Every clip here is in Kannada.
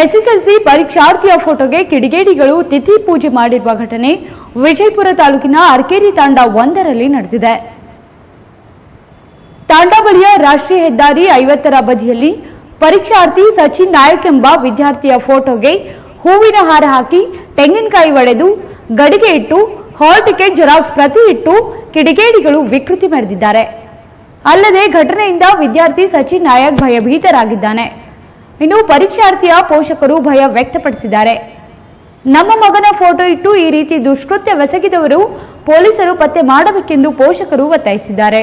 ಎಸ್ಎಸ್ಎಲ್ಸಿ ಪರೀಕ್ಷಾರ್ಥಿಯ ಫೋಟೋಗೆ ಕಿಡಿಗೇಡಿಗಳು ತಿಥಿ ಪೂಜೆ ಮಾಡಿರುವ ಘಟನೆ ವಿಜಯಪುರ ತಾಲೂಕಿನ ಅರ್ಕೇರಿ ತಾಂಡ ಒಂದರಲ್ಲಿ ನಡೆದಿದೆ. ತಾಂಡ ಬಳಿಯ ರಾಷ್ಟ್ರೀಯ ಹೆದ್ದಾರಿ ಐವತ್ತರ ಬದಿಯಲ್ಲಿ ಪರೀಕ್ಷಾರ್ಥಿ ಸಚಿನ್ ನಾಯಕ್ ಎಂಬ ವಿದ್ಯಾರ್ಥಿಯ ಫೋಟೋಗೆ ಹೂವಿನ ಹಾರ ಹಾಕಿ ತೆಂಗಿನಕಾಯಿ ಒಡೆದು ಗಡಿಗೆ ಇಟ್ಟು, ಹಾಲ್ ಟಿಕೆಟ್ ಜೆರಾಕ್ಸ್ ಪ್ರತಿ ಇಟ್ಟು ಕಿಡಿಗೇಡಿಗಳು ವಿಕೃತಿ ಮೆರೆದಿದ್ದಾರೆ. ಅಲ್ಲದೆ ಘಟನೆಯಿಂದ ವಿದ್ಯಾರ್ಥಿ ಸಚಿನ್ ನಾಯಕ್ ಭಯಭೀತರಾಗಿದ್ದಾನೆ. ಇನ್ನು ಪರೀಕ್ಷಾರ್ಥಿಯ ಪೋಷಕರು ಭಯ ವ್ಯಕ್ತಪಡಿಸಿದ್ದಾರೆ. ನಮ್ಮ ಮಗನ ಫೋಟೋ ಇಟ್ಟು ಈ ರೀತಿ ದುಷ್ಕೃತ್ಯವೆಸಗಿದವರು ಪೊಲೀಸರು ಪತ್ತೆ ಮಾಡಬೇಕೆಂದು ಪೋಷಕರು ಒತ್ತಾಯಿಸಿದ್ದಾರೆ.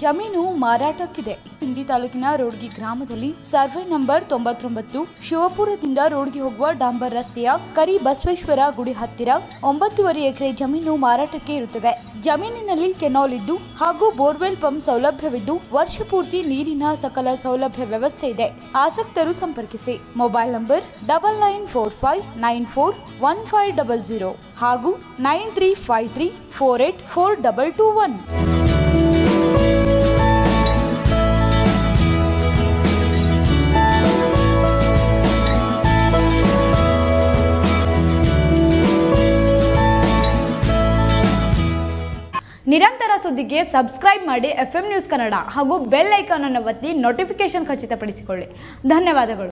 ಜಮೀನು ಮಾರಾಟಕ್ಕಿದೆ. ಹಿಂಡಿ ತಾಲೂಕಿನ ರೋಡ್ಗಿ ಗ್ರಾಮದಲ್ಲಿ ಸರ್ವೆ ನಂಬರ್ ತೊಂಬತ್ತೊಂಬತ್ತು, ಶಿವಪುರದಿಂದ ರೋಡ್ಗೆ ಹೋಗುವ ಡಾಂಬರ್ ರಸ್ತೆಯ ಕರಿ ಬಸವೇಶ್ವರ ಗುಡಿ ಹತ್ತಿರ ಒಂಬತ್ತುವರೆ ಎಕರೆ ಜಮೀನು ಮಾರಾಟಕ್ಕೆ ಇರುತ್ತದೆ. ಜಮೀನಿನಲ್ಲಿ ಕೆನಾಲ್ ಇದ್ದು ಹಾಗೂ ಬೋರ್ವೆಲ್ ಪಂಪ್ ಸೌಲಭ್ಯವಿದ್ದು ವರ್ಷ ಪೂರ್ತಿ ನೀರಿನ ಸಕಲ ಸೌಲಭ್ಯ ವ್ಯವಸ್ಥೆ ಇದೆ. ಆಸಕ್ತರು ಸಂಪರ್ಕಿಸಿ. Mobile number double nine four five nine four one five double zero ಹಾಗೂ nine three five three four eight four double two one ನಿರಂತರ ಸುದ್ದಿಗೆ ಸಬ್ಸ್ಕ್ರೈಬ್ ಮಾಡಿ ಎಫ್ ನ್ಯೂಸ್ ಕನ್ನಡ ಹಾಗೂ ಬೆಲ್ ಐಕಾನ್ ಅನ್ನು ಒತ್ತಿ ನೋಟಿಫಿಕೇಶನ್ ಖಚಿತಪಡಿಸಿಕೊಳ್ಳಿ. ಧನ್ಯವಾದಗಳು.